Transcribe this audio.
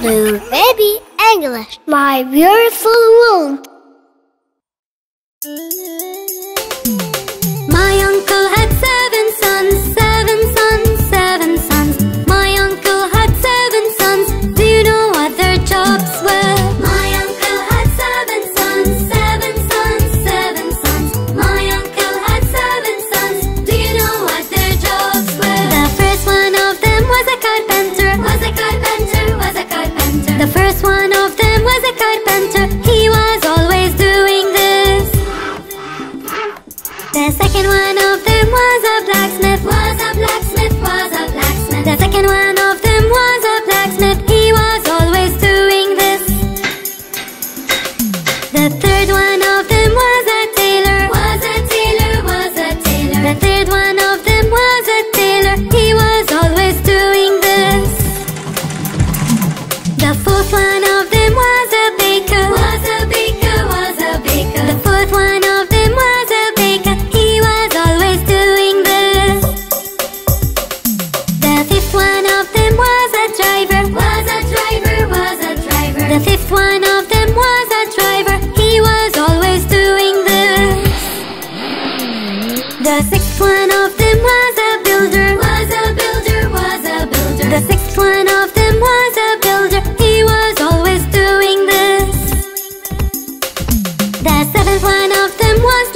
Blue baby English, my beautiful womb. The second one of them was a blacksmith, was a blacksmith, was a blacksmith. The second one of them was a blacksmith, he was always doing this. The third one of them was a tailor, was a tailor, was a tailor. The third one of them was a tailor, he was always doing this. The fourth one of them was The fifth one of them was a driver. Was a driver, was a driver. The fifth one of them was a driver. He was always doing this. The sixth one of them was a builder. Was a builder, was a builder. The sixth one of them was a builder. He was always doing this. The seventh one of them was